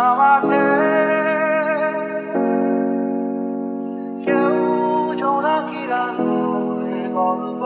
আমাকে কেউ জোনাকি রাখো গল্প